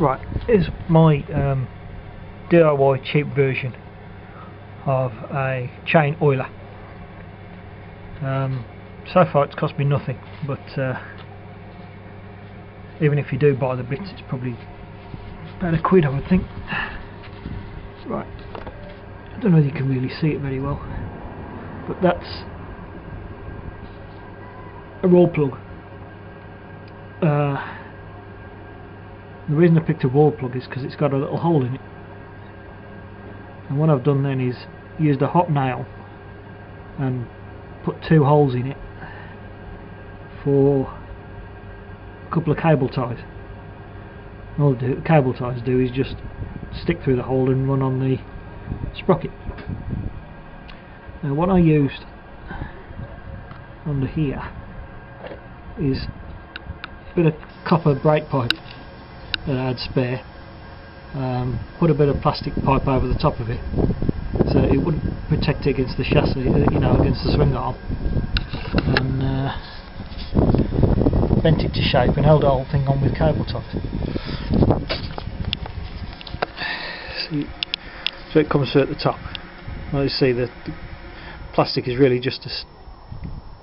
Right, here's my um, DIY cheap version of a chain oiler. Um, so far it's cost me nothing, but uh, even if you do buy the bits it's probably about a quid I would think. Right, I don't know if you can really see it very well, but that's a Rawlplug. Uh, the reason I picked a wall plug is because it's got a little hole in it. And what I've done then is used a hot nail and put two holes in it for a couple of cable ties. All the cable ties do is just stick through the hole and run on the sprocket. Now what I used under here is a bit of copper brake pipe that I had spare um, put a bit of plastic pipe over the top of it so it wouldn't protect it against the chassis, uh, you know, against the swing arm and uh, bent it to shape and held the whole thing on with cable ties. See, so it comes through at the top. Well, you see the, the plastic is really just a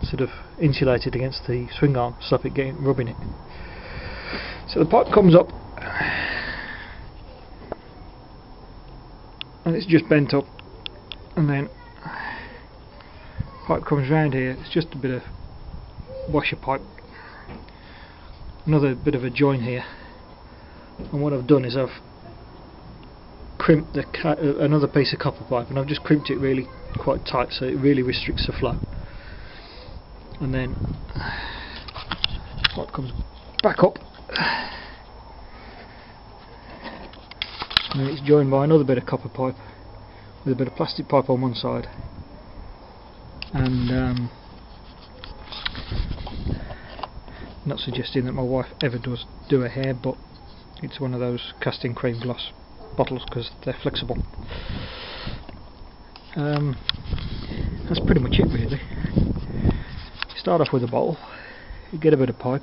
sort of insulated against the swing arm, stop it getting rubbing it. So the pipe comes up and it's just bent up and then pipe comes round here it's just a bit of washer pipe. Another bit of a join here. And what I've done is I've crimped the uh, another piece of copper pipe and I've just crimped it really quite tight so it really restricts the flow. And then pipe comes back up and it's joined by another bit of copper pipe. With a bit of plastic pipe on one side. And um, not suggesting that my wife ever does do her hair but it's one of those casting cream gloss bottles because they're flexible. Um, that's pretty much it really. Start off with a bottle. You get a bit of pipe.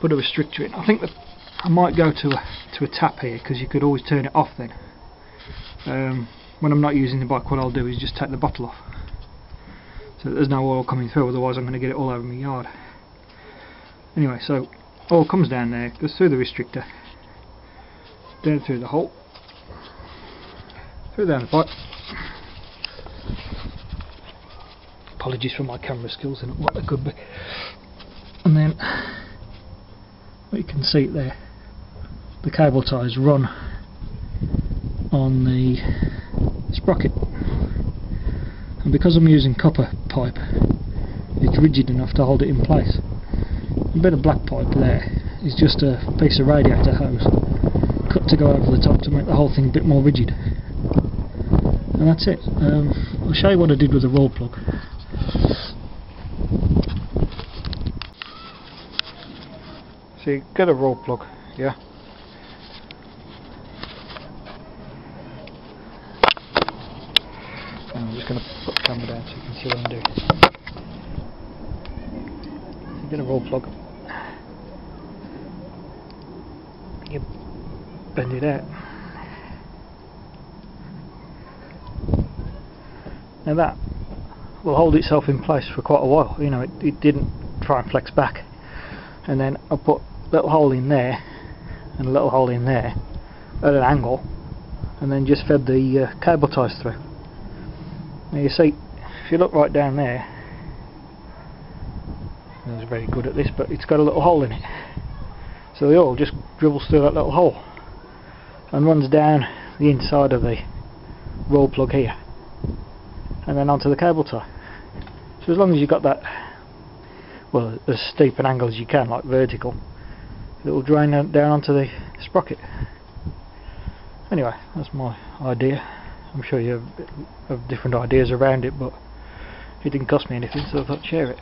Put a restrictor in. I think that I might go to a, to a tap here because you could always turn it off then. Um, when I'm not using the bike what I'll do is just take the bottle off so there's no oil coming through otherwise I'm going to get it all over my yard. Anyway so oil comes down there, goes through the restrictor, down through the hole, through down the pipe. Apologies for my camera skills, they're what they could be. And then, you can see it there, the cable ties run on the sprocket. And because I'm using copper pipe it's rigid enough to hold it in place. A bit of black pipe there is just a piece of radiator hose cut to go over the top to make the whole thing a bit more rigid. And that's it. Um, I'll show you what I did with the Rawlplug. So you get a Rawlplug yeah I'm just going to put the camera down so you can see what I'm doing. You get a Rawlplug. You bend it out. Now that will hold itself in place for quite a while. You know, it, it didn't try and flex back. And then I'll put a little hole in there and a little hole in there at an angle and then just fed the uh, cable ties through. Now you see, if you look right down there, I was very good at this, but it's got a little hole in it. So the oil just dribbles through that little hole and runs down the inside of the Rawlplug here and then onto the cable tie. So as long as you've got that, well, as steep an angle as you can, like vertical, it will drain down onto the sprocket. Anyway, that's my idea. I'm sure you have, have different ideas around it, but it didn't cost me anything, so I thought share it.